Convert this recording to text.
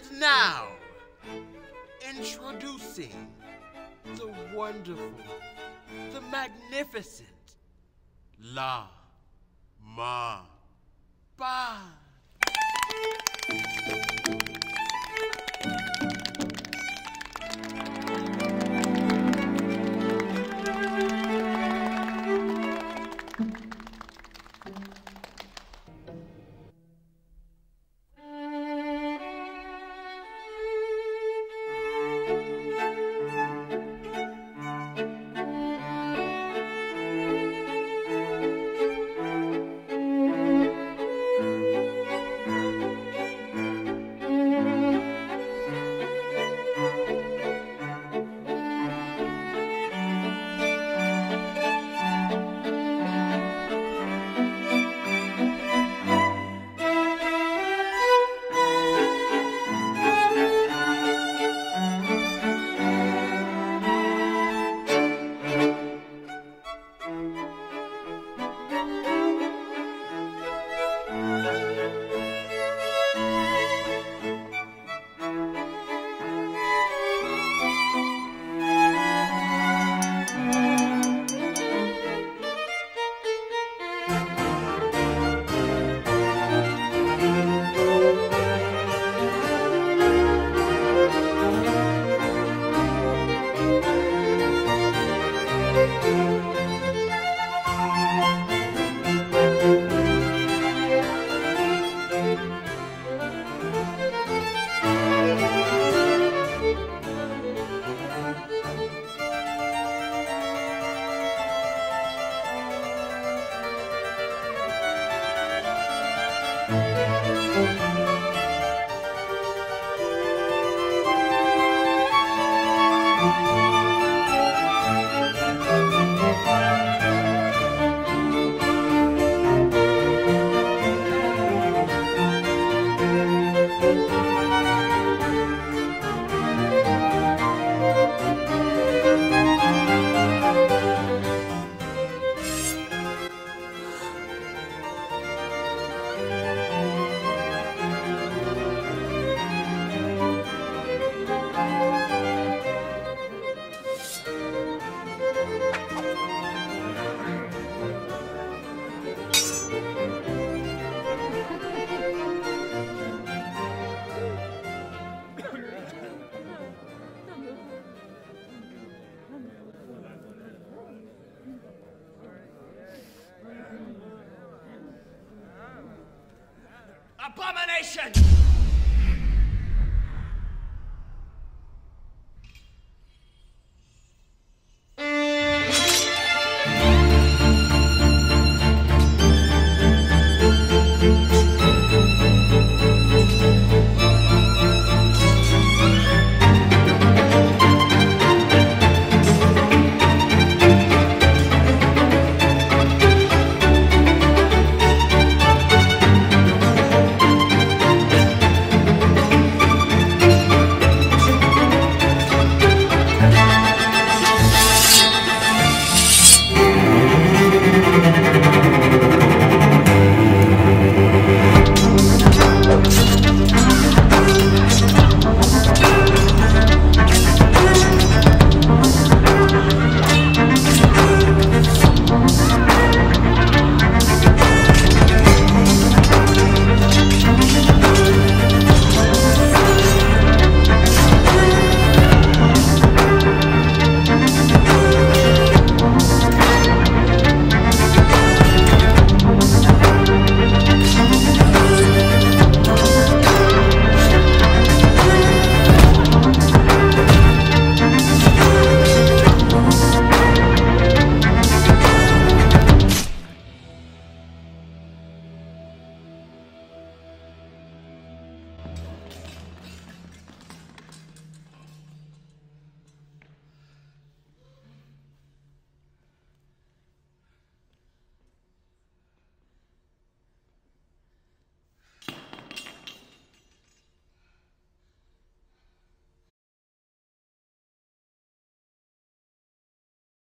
And now, introducing the wonderful, the magnificent La Ma Ba. Abomination!